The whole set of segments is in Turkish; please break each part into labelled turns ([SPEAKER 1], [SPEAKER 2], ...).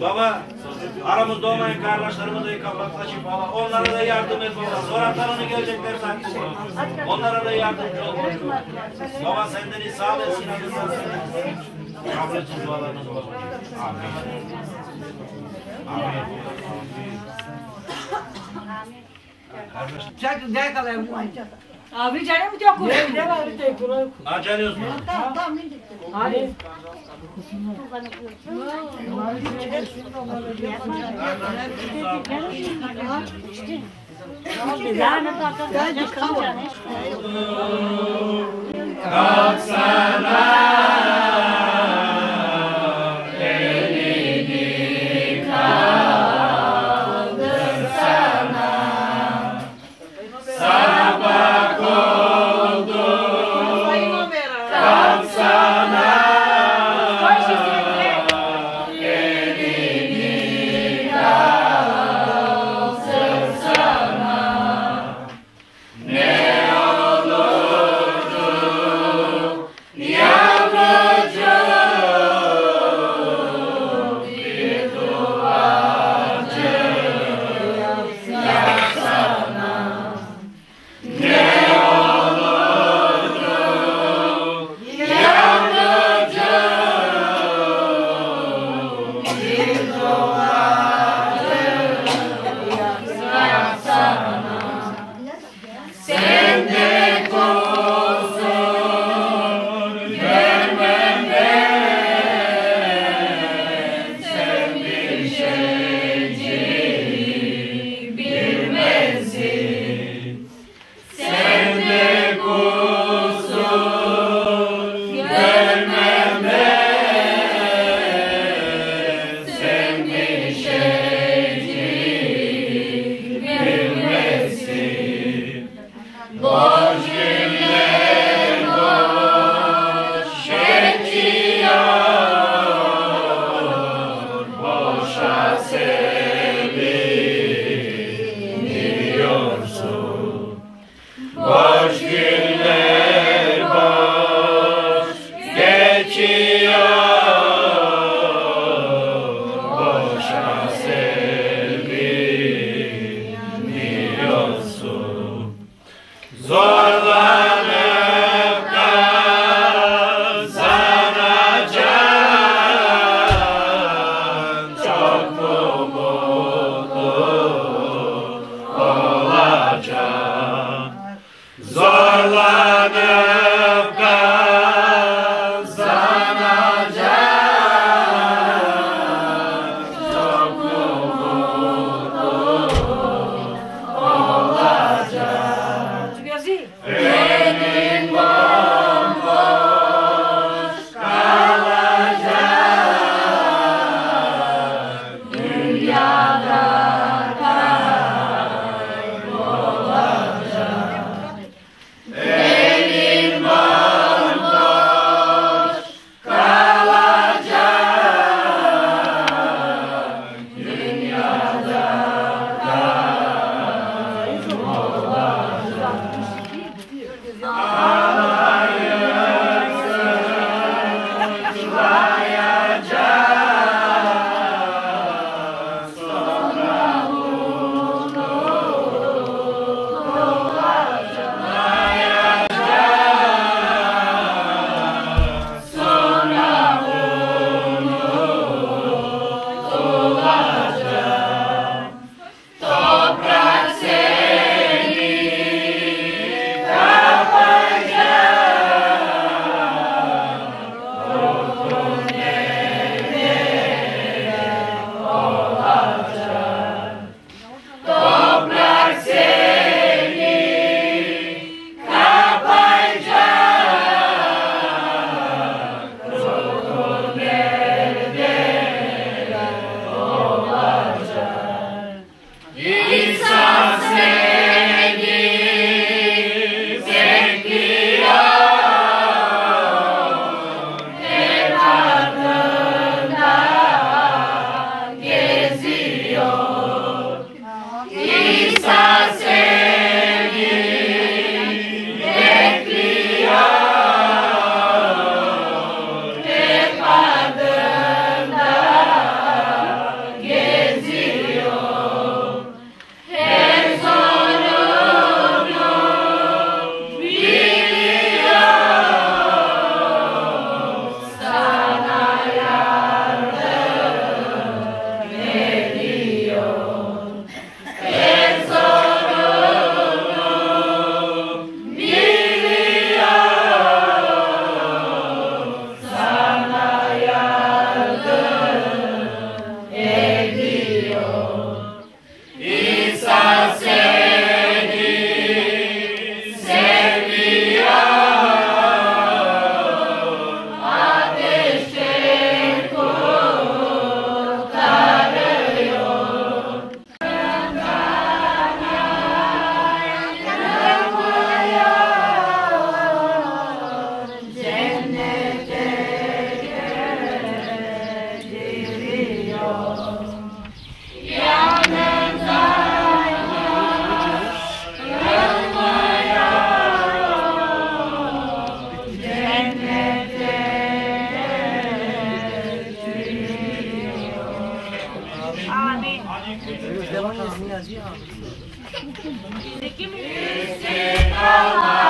[SPEAKER 1] Baba aramızda olmayan kardeşlerimi de kapatlaşıp baba onlara da yardım et baba. Sonra gelecekler sanki. Onlara da yardımcı ol. Baba senden sinanı sağ Kabul etsin dualarınızı baba. Amin. Amin.
[SPEAKER 2] Çek ne kadar bu?
[SPEAKER 3] Abi canım çok
[SPEAKER 2] Ne ne var işte bunu?
[SPEAKER 1] Acalıyoruz mu?
[SPEAKER 2] Hadi.
[SPEAKER 3] Yani bakın. Çıkamıyor. Koş
[SPEAKER 4] Lord.
[SPEAKER 3] Ali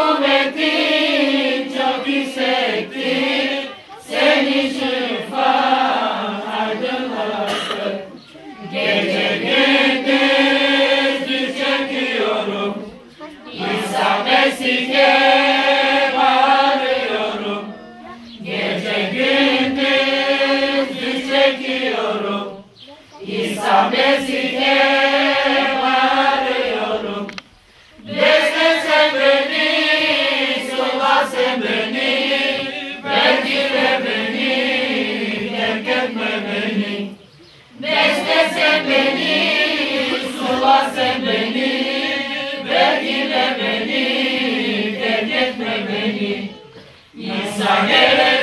[SPEAKER 5] prometi
[SPEAKER 3] Sinai.